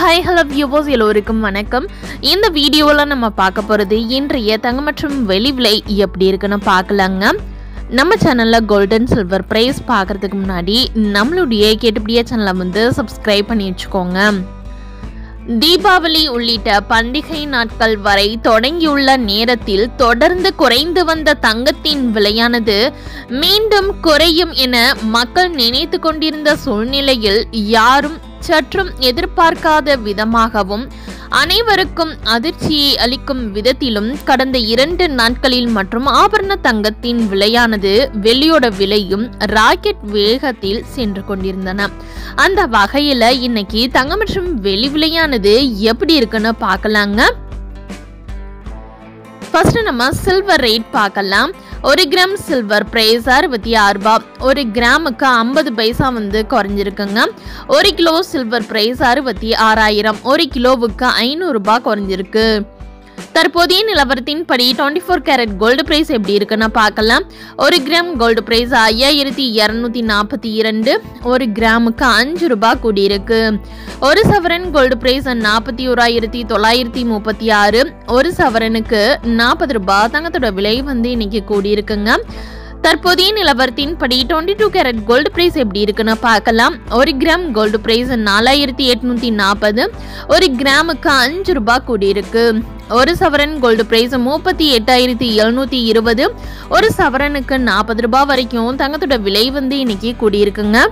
Hi hello viewers எல்லோருக்கும் வணக்கம். இந்த வீடியோவில் நம்ம பார்க்க போகிறது இன்றைய தங்கம் மற்றும் வெளி விலை எப்படி இருக்குன்னு பார்க்கலாங்க. நம்ம சேனலில் கோல்டன் சில்வர் ப்ரைஸ் பார்க்குறதுக்கு முன்னாடி நம்மளுடைய கேட்டுப்படியா சேனலை வந்து சப்ஸ்கிரைப் பண்ணி வச்சுக்கோங்க. தீபாவளி உள்ளிட்ட பண்டிகை நாட்கள் வரை தொடங்கியுள்ள நேரத்தில் தொடர்ந்து குறைந்து வந்த தங்கத்தின் விலையானது மீண்டும் குறையும் என மக்கள் நினைத்து கொண்டிருந்த சூழ்நிலையில் யாரும் சற்றும் எதிர்பார்க்காத விதமாகவும் அனைவருக்கும் அதிர்ச்சியை அளிக்கும் விதத்திலும் கடந்த இரண்டு நாட்களில் மற்றும் ஆபரண தங்கத்தின் விலையானது வெள்ளியோட விலையும் ராக்கெட் வேகத்தில் சென்று கொண்டிருந்தன. அந்த வகையில இன்னைக்கு தங்கம் மற்றும் வெளி விலையானது எப்படி இருக்குன்னு பார்க்கலாங்க. ஃபர்ஸ்ட் நம்ம சில்வர் ரேட் பார்க்கலாம். ஒரு கிராம் சில்வர் ப்ரைஸ் அறுபத்தி ஆறு ரூபா ஒரு கிராமுக்கு ஐம்பது பைசா வந்து குறைஞ்சிருக்குங்க. ஒரு கிலோ சில்வர் ப்ரைஸ் அறுபத்தி ஆறாயிரம். ஒரு கிலோவுக்கு ஐநூறுரூபா குறைஞ்சிருக்கு. தற்போதைய நிலவரத்தின் படி twenty four carat gold price எப்படி இருக்குன்னு பார்க்கலாம். ஒரு கிராம் கோல்டு பிரைஸ் ஐயாயிரத்தி இரநூத்தி நாற்பத்தி இரண்டு ஒரு கிராமுக்கு அஞ்சு ரூபாய் கூடியிருக்கு. ஒரு சவரன் கோல்டு பிரைஸ் நாற்பத்தி ஓராயிரத்தி தொள்ளாயிரத்தி முப்பத்தி ஆறு ஒரு சவரனுக்கு நாற்பது ரூபாய் தங்கத்தோட விலை வந்து இன்னைக்கு கூடியிருக்குங்க. தற்போதைய நிலவரத்தின் படி twenty two carat gold price எப்படி இருக்குன்னு பார்க்கலாம். ஒரு கிராம் கோல்டு பிரைஸ் நாலாயிரத்தி எட்நூத்தி நாற்பது ஒரு கிராமுக்கு அஞ்சு ரூபாய் கூடியிருக்கு. ஒரு சவரன் கோல்டு பிரைஸ் முப்பத்தி எட்டாயிரத்தி எழுநூத்தி இருபது. ஒரு சவரனுக்கு நாற்பது ரூபாய் வரைக்கும் தங்கத்தோட விலை வந்து இன்னைக்கு கூடியிருக்குங்க.